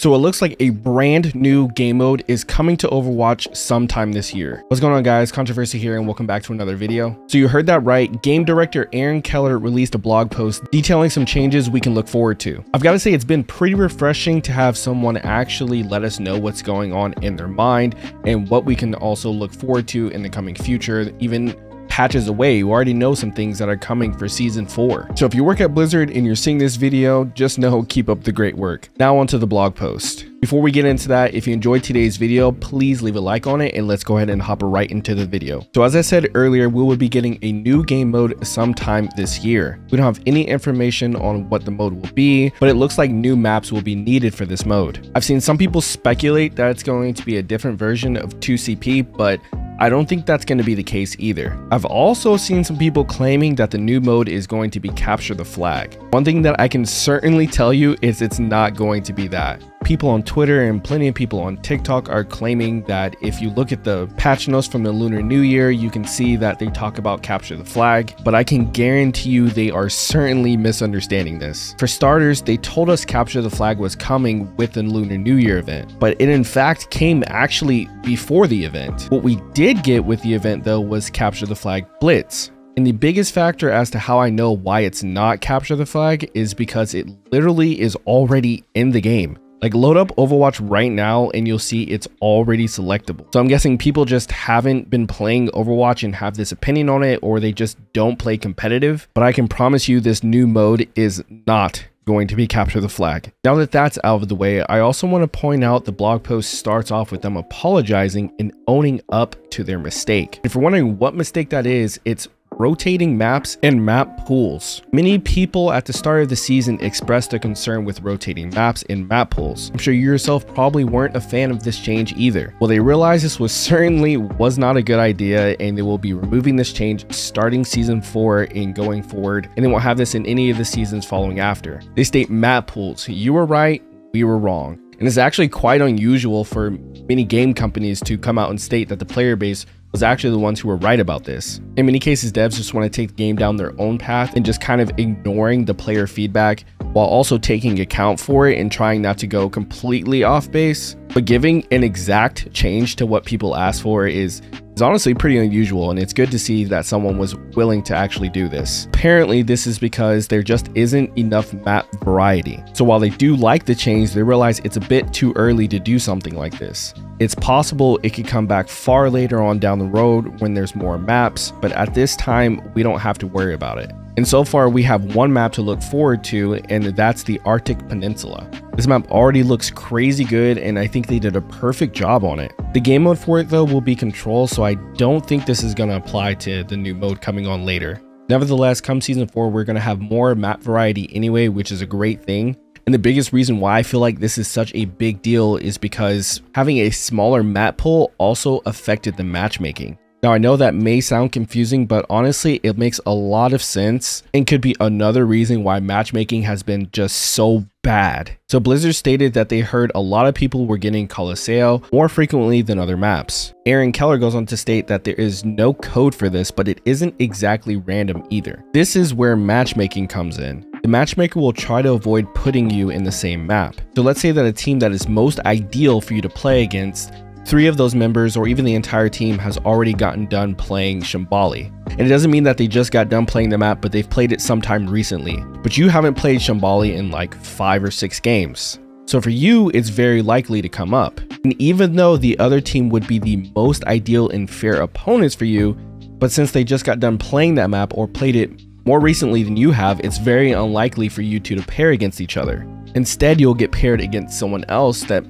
So it looks like a brand new game mode is coming to Overwatch sometime this year. What's going on guys? Controversy here and welcome back to another video. So you heard that right, game director Aaron Keller released a blog post detailing some changes we can look forward to. I've got to say it's been pretty refreshing to have someone actually let us know what's going on in their mind and what we can also look forward to in the coming future, even patches away, you already know some things that are coming for season 4. So if you work at Blizzard and you're seeing this video, just know keep up the great work. Now onto the blog post. Before we get into that, if you enjoyed today's video, please leave a like on it and let's go ahead and hop right into the video. So as I said earlier, we will be getting a new game mode sometime this year. We don't have any information on what the mode will be, but it looks like new maps will be needed for this mode. I've seen some people speculate that it's going to be a different version of 2CP, but I don't think that's going to be the case either. I've also seen some people claiming that the new mode is going to be capture the flag. One thing that I can certainly tell you is it's not going to be that people on Twitter and plenty of people on TikTok are claiming that if you look at the patch notes from the Lunar New Year, you can see that they talk about capture the flag, but I can guarantee you they are certainly misunderstanding this. For starters, they told us capture the flag was coming with the Lunar New Year event, but it in fact came actually before the event. What we did get with the event though was capture the flag blitz. And the biggest factor as to how I know why it's not capture the flag is because it literally is already in the game. Like load up Overwatch right now and you'll see it's already selectable. So I'm guessing people just haven't been playing Overwatch and have this opinion on it or they just don't play competitive. But I can promise you this new mode is not going to be capture the flag. Now that that's out of the way, I also want to point out the blog post starts off with them apologizing and owning up to their mistake. If you're wondering what mistake that is, it's rotating maps, and map pools. Many people at the start of the season expressed a concern with rotating maps and map pools. I'm sure you yourself probably weren't a fan of this change either. Well, they realized this was certainly was not a good idea and they will be removing this change starting season 4 and going forward and they won't have this in any of the seasons following after. They state map pools. You were right, we were wrong. And it's actually quite unusual for many game companies to come out and state that the player base was actually the ones who were right about this. In many cases, devs just want to take the game down their own path and just kind of ignoring the player feedback while also taking account for it and trying not to go completely off base. But giving an exact change to what people ask for is is honestly pretty unusual and it's good to see that someone was willing to actually do this. Apparently this is because there just isn't enough map variety. So while they do like the change, they realize it's a bit too early to do something like this. It's possible it could come back far later on down the road when there's more maps, but at this time we don't have to worry about it. And so far we have one map to look forward to and that's the Antarctic Peninsula. This map already looks crazy good and I think they did a perfect job on it. The game mode for it though will be control so I don't think this is going to apply to the new mode coming on later. Nevertheless, come season 4 we're going to have more map variety anyway which is a great thing. And the biggest reason why I feel like this is such a big deal is because having a smaller map pool also affected the matchmaking. Now, I know that may sound confusing, but honestly, it makes a lot of sense and could be another reason why matchmaking has been just so bad. So Blizzard stated that they heard a lot of people were getting Colosseo more frequently than other maps. Aaron Keller goes on to state that there is no code for this, but it isn't exactly random either. This is where matchmaking comes in. The matchmaker will try to avoid putting you in the same map. So let's say that a team that is most ideal for you to play against three of those members or even the entire team has already gotten done playing Shambali. And it doesn't mean that they just got done playing the map, but they've played it sometime recently. But you haven't played Shambali in like five or six games. So for you, it's very likely to come up. And even though the other team would be the most ideal and fair opponents for you, but since they just got done playing that map or played it more recently than you have, it's very unlikely for you two to pair against each other. Instead, you'll get paired against someone else that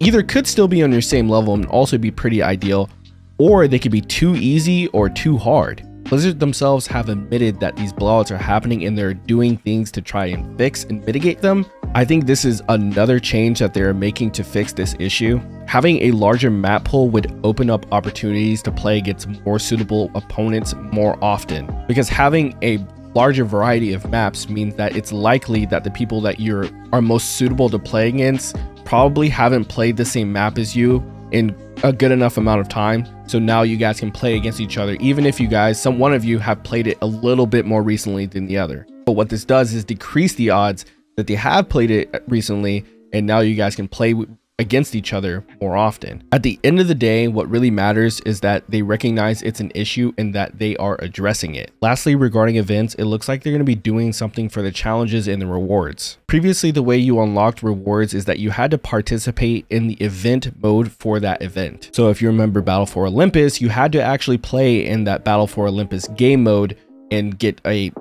either could still be on your same level and also be pretty ideal, or they could be too easy or too hard. Blizzard themselves have admitted that these blowouts are happening and they're doing things to try and fix and mitigate them. I think this is another change that they're making to fix this issue. Having a larger map pool would open up opportunities to play against more suitable opponents more often because having a larger variety of maps means that it's likely that the people that you're are most suitable to play against probably haven't played the same map as you in a good enough amount of time. So now you guys can play against each other even if you guys some one of you have played it a little bit more recently than the other. But what this does is decrease the odds that they have played it recently and now you guys can play against each other more often. At the end of the day, what really matters is that they recognize it's an issue and that they are addressing it. Lastly, regarding events, it looks like they're going to be doing something for the challenges and the rewards. Previously, the way you unlocked rewards is that you had to participate in the event mode for that event. So if you remember Battle for Olympus, you had to actually play in that Battle for Olympus game mode and get a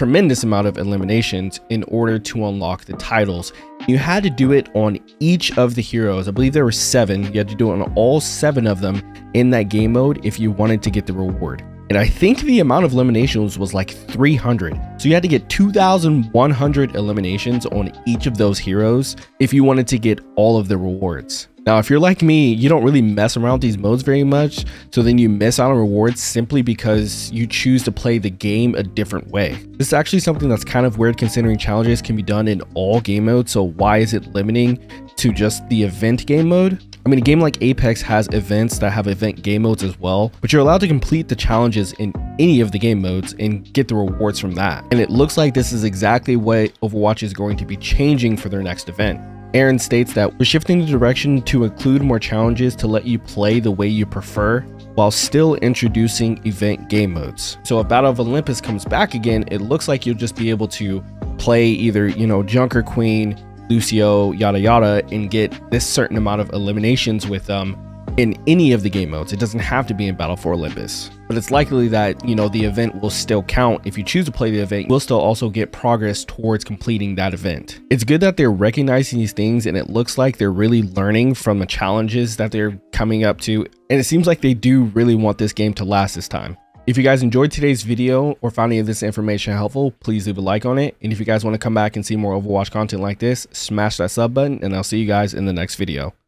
tremendous amount of eliminations in order to unlock the titles. You had to do it on each of the heroes. I believe there were seven. You had to do it on all seven of them in that game mode if you wanted to get the reward. And I think the amount of eliminations was like 300. So you had to get 2,100 eliminations on each of those heroes if you wanted to get all of the rewards. Now, if you're like me, you don't really mess around with these modes very much, so then you miss out on rewards simply because you choose to play the game a different way. This is actually something that's kind of weird considering challenges can be done in all game modes, so why is it limiting to just the event game mode? I mean, a game like Apex has events that have event game modes as well, but you're allowed to complete the challenges in any of the game modes and get the rewards from that. And it looks like this is exactly what Overwatch is going to be changing for their next event. Aaron states that we're shifting the direction to include more challenges to let you play the way you prefer while still introducing event game modes. So if Battle of Olympus comes back again, it looks like you'll just be able to play either, you know, Junker Queen, Lucio, yada yada, and get this certain amount of eliminations with them um, in any of the game modes. It doesn't have to be in Battle for Olympus. But it's likely that, you know, the event will still count. If you choose to play the event, you'll still also get progress towards completing that event. It's good that they're recognizing these things and it looks like they're really learning from the challenges that they're coming up to. And it seems like they do really want this game to last this time. If you guys enjoyed today's video or found any of this information helpful, please leave a like on it. And if you guys want to come back and see more Overwatch content like this, smash that sub button and I'll see you guys in the next video.